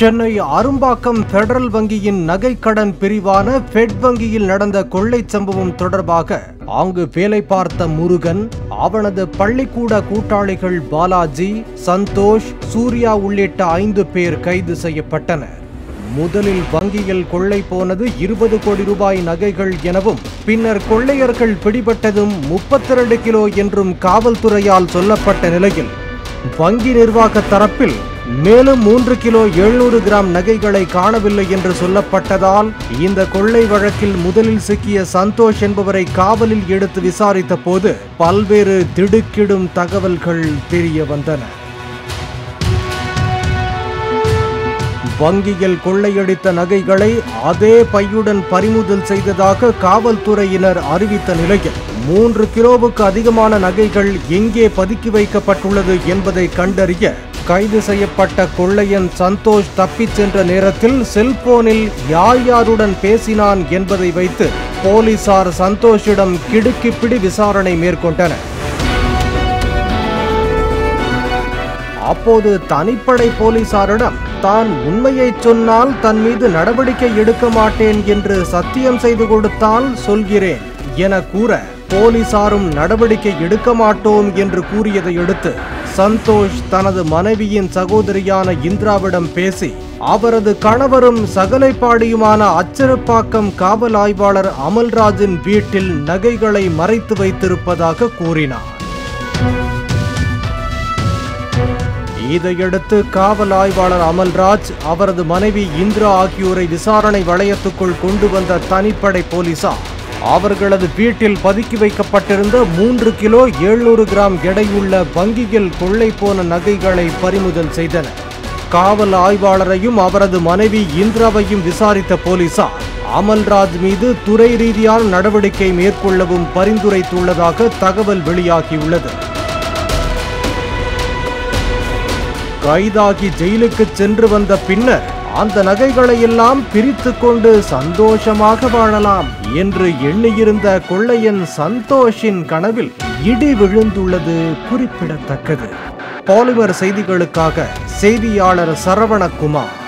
Chennai Arumbakkam federal வங்கியின் நகைக்கடன் பிரிவான ஃபெட் வங்கியில் நடந்த கொள்ளைச் சம்பவம் தொடர்பாக அங்கு வேலை பார்த்த முருகன் அவனது பள்ளிக்கூட கூட்டாளிகள் பாலாஜி சந்தோஷ் சூர்யா உள்ளிட்ட ஐந்து பேர் கைது செய்யப்பட்டனர். முதலில் வங்கியில் கொள்ளை போனது இருபது கோடி ரூபாய் நகைகள் எனவும் பின்னர் கொள்ளையர்கள் பிடிபட்டதும் முப்பத்தி கிலோ என்றும் காவல்துறையால் சொல்லப்பட்ட நிலையில் வங்கி நிர்வாக தரப்பில் மேலும் மூன்று கிலோ எழுநூறு கிராம் நகைகளை காணவில்லை என்று சொல்லப்பட்டதால் இந்த கொள்ளை வழக்கில் முதலில் சிக்கிய சந்தோஷ் என்பவரை காவலில் எடுத்து விசாரித்த போது பல்வேறு திடுக்கிடும் தகவல்கள் தெரிய வந்தன. வங்கியில் கொள்ளையடித்த நகைகளை அதே பையுடன் பறிமுதல் செய்ததாக காவல்துறையினர் அறிவித்த நிலையில் மூன்று கிலோவுக்கு அதிகமான நகைகள் எங்கே பதுக்கி வைக்கப்பட்டுள்ளது என்பதை கண்டறிய கைது செய்யப்பட்ட கொள்ளையன் சந்தோஷ் தப்பிச் சென்ற நேரத்தில் செல்போனில் யார் யாருடன் பேசினான் என்பதை வைத்து போலீசார் சந்தோஷிடம் கிடுக்கிப்பிடி விசாரணை மேற்கொண்டனர். அப்போது தனிப்படை போலீசாரிடம் தான் உண்மையை சொன்னால் தன் மீது நடவடிக்கை எடுக்க மாட்டேன் என்று சத்தியம் செய்து கொடுத்தால் சொல்கிறேன் என கூற போலீசாரும் நடவடிக்கை எடுக்க மாட்டோம் என்று கூறியதை அடுத்து சந்தோஷ் தனது மனைவியின் சகோதரியான இந்திராவிடம் பேசி அவரது கணவரும் சகலைப்பாடியுமான அச்சரப்பாக்கம் காவல் ஆய்வாளர் அமல்ராஜின் வீட்டில் நகைகளை மறைத்து வைத்திருப்பதாக கூறினார். இதையடுத்து காவல் ஆய்வாளர் அமல்ராஜ் அவரது மனைவி இந்திரா ஆகியோரை விசாரணை வளையத்துக்குள் கொண்டு வந்த தனிப்படை போலீசார் அவர்களது வீட்டில் பதுக்கி வைக்கப்பட்டிருந்த மூன்று கிலோ எழுநூறு கிராம் எடையுள்ள வங்கியில் கொள்ளை போன நகைகளை பறிமுதல் செய்தனர். காவல் ஆய்வாளரையும் அவரது மனைவி இந்திராவையும் விசாரித்த போலீசார் அமல்ராஜ் மீது துறை ரீதியான நடவடிக்கை மேற்கொள்ளவும் பரிந்துரைத்துள்ளதாக தகவல் வெளியாகியுள்ளது. கைதாகி ஜெயிலுக்கு சென்று வந்த பின்னர் அந்த நகைகளை எல்லாம் பிரித்து கொண்டு சந்தோஷமாக வாழலாம் என்று எண்ணியிருந்த கொள்ளையன் சந்தோஷின் கனவில் இடி விழுந்துள்ளது குறிப்பிடத்தக்கது. பாலிமர் செய்திகளுக்காக செய்தியாளர் சரவணகுமார்.